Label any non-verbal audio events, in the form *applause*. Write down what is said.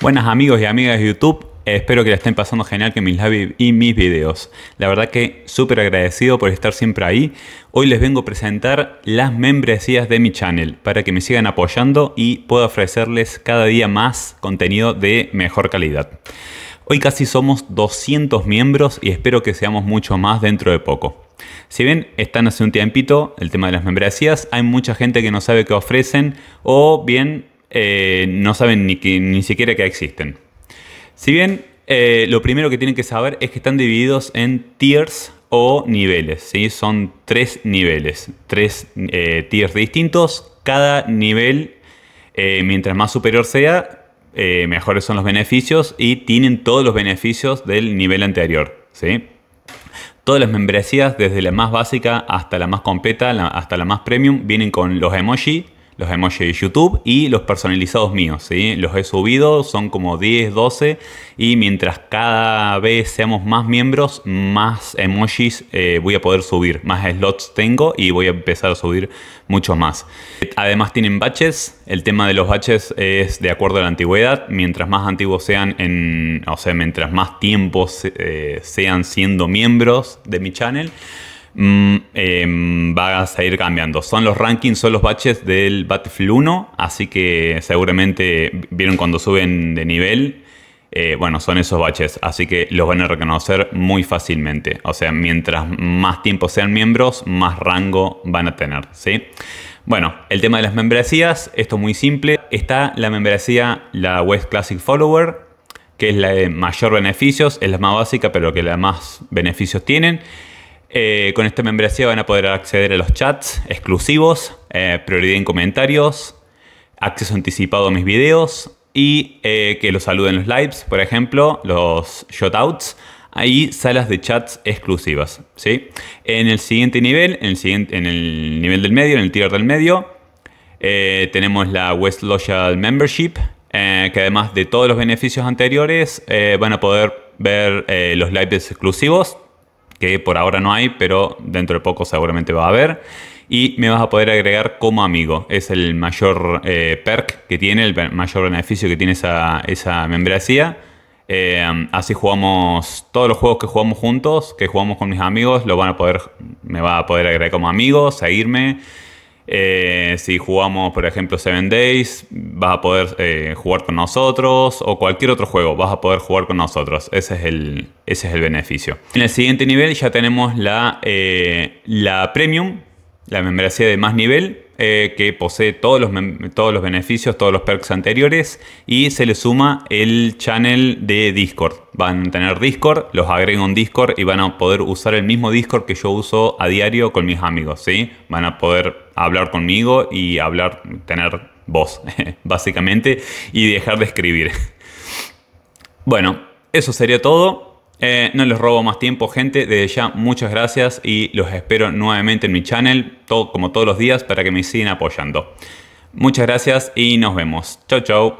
Buenas amigos y amigas de YouTube, espero que la estén pasando genial que mis live y mis videos. La verdad que súper agradecido por estar siempre ahí. Hoy les vengo a presentar las membresías de mi channel para que me sigan apoyando y pueda ofrecerles cada día más contenido de mejor calidad. Hoy casi somos 200 miembros y espero que seamos mucho más dentro de poco. Si bien están hace un tiempito el tema de las membresías, hay mucha gente que no sabe qué ofrecen o bien eh, no saben ni, ni siquiera que existen. Si bien eh, lo primero que tienen que saber es que están divididos en tiers o niveles. ¿sí? Son tres niveles, tres eh, tiers distintos. Cada nivel, mientras más superior sea, mejores son los beneficios y tienen todos los beneficios del nivel anterior. ¿sí? Todas las membresías, desde la más básica hasta la más completa, hasta la más premium, vienen con los emoji los emojis de YouTube y los personalizados míos, ¿sí? Los he subido, son como 10, 12 y mientras cada vez seamos más miembros, más emojis eh, voy a poder subir, más slots tengo y voy a empezar a subir muchos más. Además tienen batches, el tema de los batches es de acuerdo a la antigüedad, mientras más antiguos sean, o sea, mientras más tiempo eh, sean siendo miembros de mi channel, Mm, em, va a seguir cambiando. Son los rankings, son los baches del Battlefield 1, así que seguramente vieron cuando suben de nivel. Eh, bueno, son esos baches, así que los van a reconocer muy fácilmente. O sea, mientras más tiempo sean miembros, más rango van a tener, ¿sí? Bueno, el tema de las membresías, esto es muy simple. Está la membresía, la West Classic Follower, que es la de mayor beneficios, es la más básica, pero que la más beneficios tienen. Eh, con esta membresía van a poder acceder a los chats exclusivos, eh, prioridad en comentarios, acceso anticipado a mis videos y eh, que los saluden los lives, por ejemplo, los shoutouts. Ahí salas de chats exclusivas. ¿sí? En el siguiente nivel, en el, en el nivel del medio, en el tier del medio, tenemos la West Loyal Membership, que además de todos los beneficios anteriores, van a poder ver los lives exclusivos que por ahora no hay, pero dentro de poco seguramente va a haber. Y me vas a poder agregar como amigo. Es el mayor eh, perk que tiene, el mayor beneficio que tiene esa, esa membresía. Eh, así jugamos todos los juegos que jugamos juntos, que jugamos con mis amigos, lo van a poder, me va a poder agregar como amigo, seguirme. Eh, si jugamos, por ejemplo, Seven Days, vas a poder eh, jugar con nosotros o cualquier otro juego, vas a poder jugar con nosotros. Ese es el, ese es el beneficio. En el siguiente nivel ya tenemos la, eh, la Premium, la membresía de más nivel, eh, que posee todos los, todos los beneficios, todos los perks anteriores y se le suma el channel de Discord. Van a tener Discord, los agrego en Discord y van a poder usar el mismo Discord que yo uso a diario con mis amigos. ¿sí? Van a poder hablar conmigo y hablar, tener voz, *laughs* básicamente, y dejar de escribir. *laughs* Bueno, eso sería todo. Eh, no les robo más tiempo, gente. Desde ya, muchas gracias y los espero nuevamente en mi channel, todo, como todos los días, para que me sigan apoyando. Muchas gracias y nos vemos. Chau, chau.